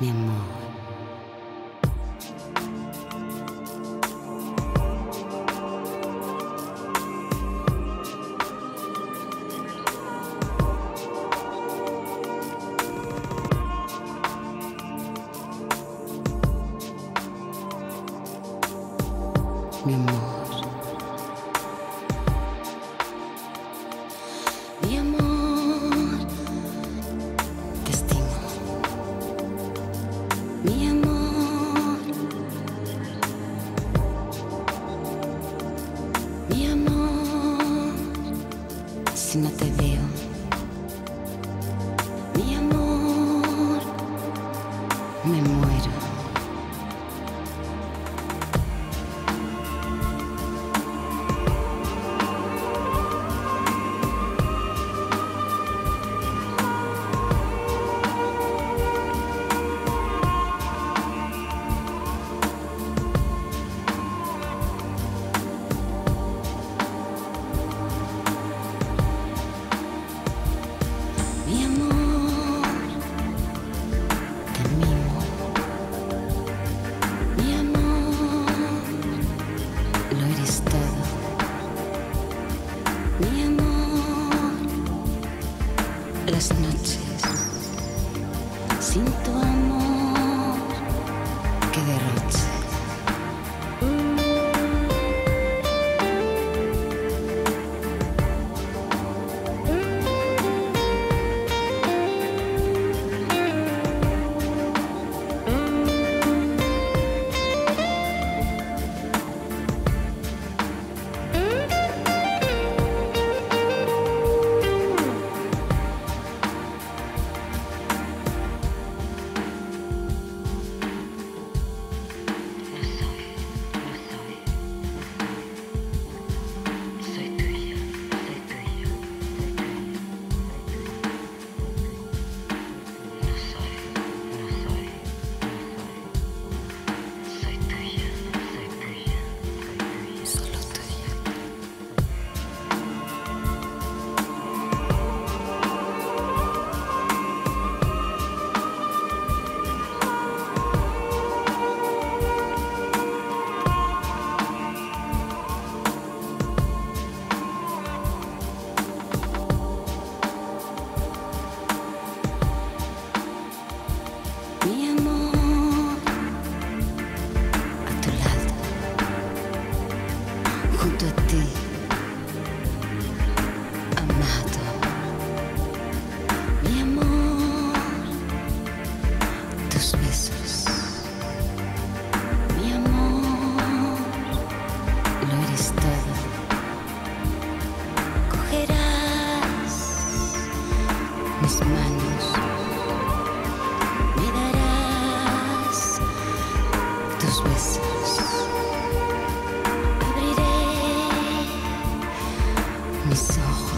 mi amor. Mi amor. assim na TV. Las lo eres todo. Cogerás mis manos, me darás tus besos. Abriré mis ojos.